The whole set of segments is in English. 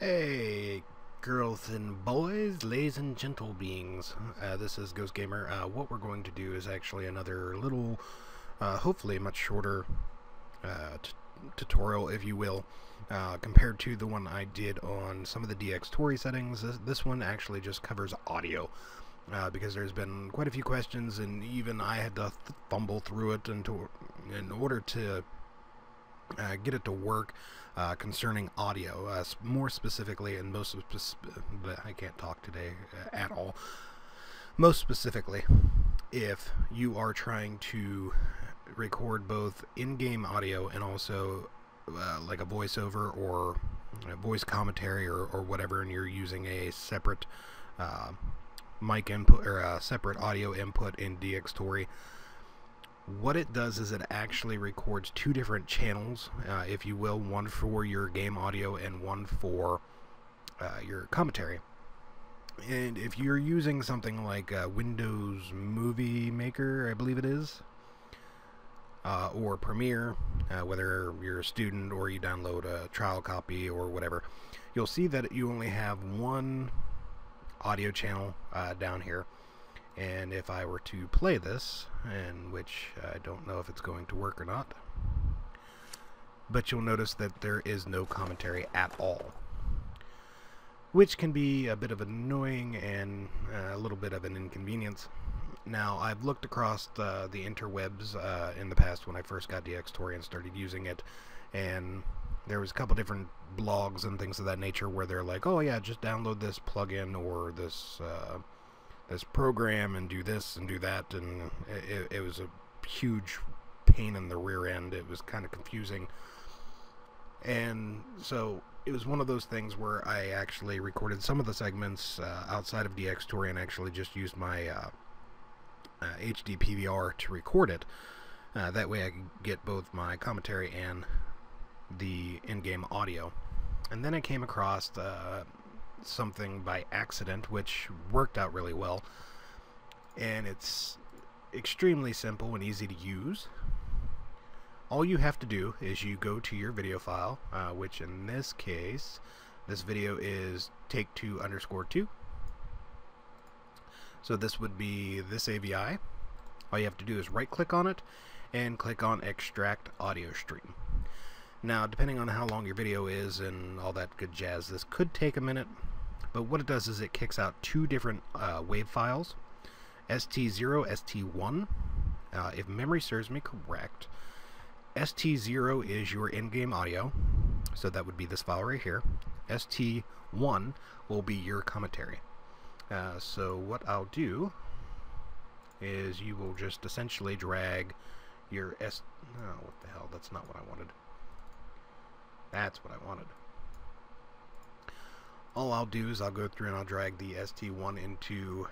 Hey, girls and boys, ladies and gentle beings. Uh, this is Ghost Gamer. Uh, what we're going to do is actually another little, uh, hopefully much shorter uh, tutorial, if you will, uh, compared to the one I did on some of the Dxtory settings. This, this one actually just covers audio. Uh, because there's been quite a few questions, and even I had to th fumble through it in order to uh, get it to work uh, concerning audio, uh, more specifically, and most I can't talk today uh, at all. Most specifically, if you are trying to record both in-game audio and also uh, like a voiceover or a voice commentary or, or whatever, and you're using a separate uh, mic input or a separate audio input in Dxtory what it does is it actually records two different channels, uh, if you will, one for your game audio and one for uh, your commentary. And if you're using something like uh, Windows Movie Maker, I believe it is, uh, or Premiere, uh, whether you're a student or you download a trial copy or whatever, you'll see that you only have one audio channel uh, down here and if I were to play this, and which I don't know if it's going to work or not, but you'll notice that there is no commentary at all. Which can be a bit of annoying and uh, a little bit of an inconvenience. Now, I've looked across the, the interwebs uh, in the past when I first got Dxtory and started using it, and there was a couple different blogs and things of that nature where they're like, oh yeah, just download this plugin or this uh, this program and do this and do that, and it, it was a huge pain in the rear end. It was kind of confusing. And so it was one of those things where I actually recorded some of the segments uh, outside of Dxtory and actually just used my uh, uh, HD PVR to record it. Uh, that way I could get both my commentary and the in-game audio. And then I came across uh, something by accident, which worked out really well. And it's extremely simple and easy to use. All you have to do is you go to your video file, uh, which in this case, this video is take two underscore two. So this would be this AVI. All you have to do is right click on it and click on extract audio stream. Now, depending on how long your video is and all that good jazz, this could take a minute, but what it does is it kicks out two different uh, wave files, ST0, ST1. Uh, if memory serves me correct, ST0 is your in-game audio, so that would be this file right here. ST1 will be your commentary. Uh, so what I'll do is you will just essentially drag your S... Oh, what the hell? That's not what I wanted. That's what I wanted all I'll do is I'll go through and I'll drag the ST1 into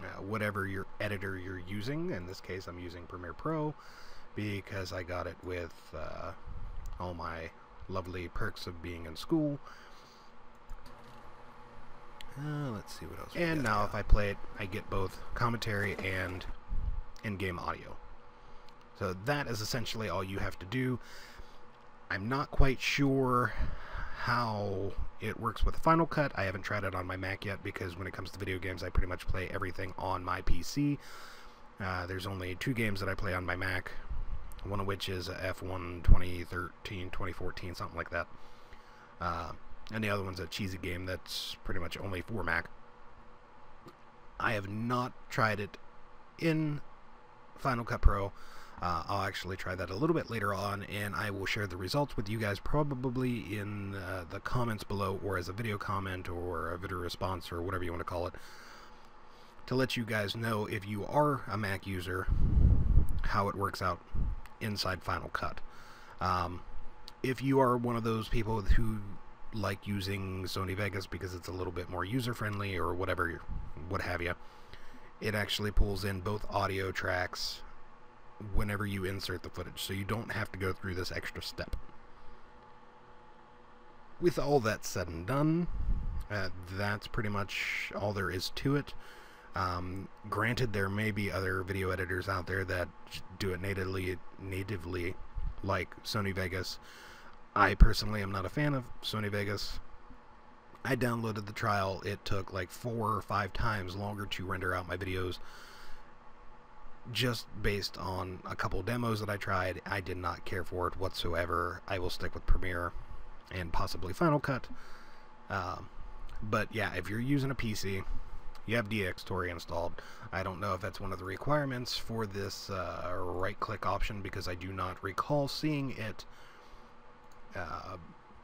uh, whatever your editor you're using. In this case, I'm using Premiere Pro because I got it with uh, all my lovely perks of being in school. Uh, let's see what else. And now, if I play it, I get both commentary and in-game audio. So that is essentially all you have to do. I'm not quite sure how it works with Final Cut. I haven't tried it on my Mac yet because when it comes to video games, I pretty much play everything on my PC. Uh, there's only two games that I play on my Mac, one of which is F1 2013, 2014, something like that. Uh, and the other one's a cheesy game that's pretty much only for Mac. I have not tried it in Final Cut Pro. Uh, I'll actually try that a little bit later on, and I will share the results with you guys probably in uh, the comments below, or as a video comment, or a video response, or whatever you want to call it, to let you guys know if you are a Mac user, how it works out inside Final Cut. Um, if you are one of those people who like using Sony Vegas because it's a little bit more user-friendly, or whatever, what have you, it actually pulls in both audio tracks whenever you insert the footage, so you don't have to go through this extra step. With all that said and done, uh, that's pretty much all there is to it. Um, granted, there may be other video editors out there that do it natively, natively like Sony Vegas. I personally am not a fan of Sony Vegas. I downloaded the trial. It took like four or five times longer to render out my videos just based on a couple demos that I tried. I did not care for it whatsoever. I will stick with Premiere and possibly Final Cut. Uh, but yeah, if you're using a PC, you have Dxtory installed. I don't know if that's one of the requirements for this uh, right-click option because I do not recall seeing it uh,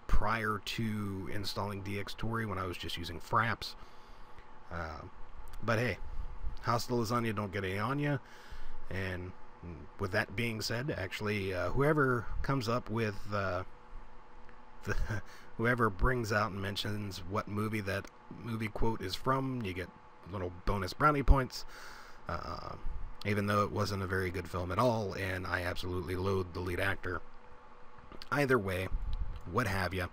prior to installing Dxtory when I was just using Fraps. Uh, but hey, the lasagna, don't get any on you. And with that being said, actually, uh, whoever comes up with uh, the, whoever brings out and mentions what movie that movie quote is from, you get little bonus brownie points. Uh, even though it wasn't a very good film at all, and I absolutely loathe the lead actor. Either way, what have you.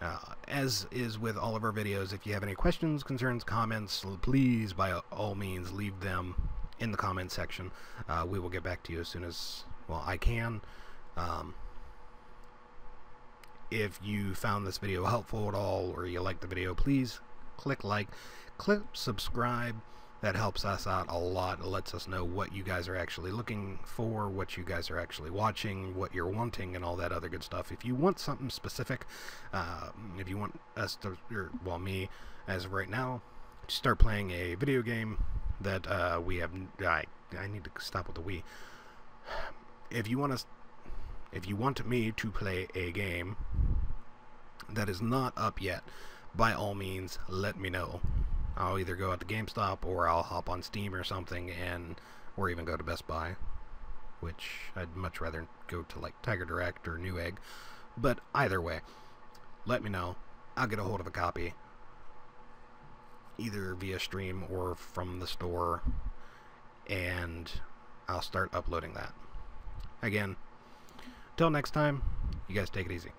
Uh, as is with all of our videos, if you have any questions, concerns, comments, please by all means leave them in the comment section. Uh, we will get back to you as soon as, well, I can. Um, if you found this video helpful at all or you like the video, please click like, click subscribe. That helps us out a lot. It lets us know what you guys are actually looking for, what you guys are actually watching, what you're wanting, and all that other good stuff. If you want something specific, uh, if you want us to, or, well, me, as right now, to start playing a video game that uh, we have, I, I need to stop with the we. If you want us, if you want me to play a game that is not up yet, by all means, let me know. I'll either go out to GameStop or I'll hop on Steam or something and or even go to Best Buy, which I'd much rather go to like Tiger Direct or Newegg. But either way, let me know. I'll get a hold of a copy either via stream or from the store and I'll start uploading that. Again, till next time, you guys take it easy.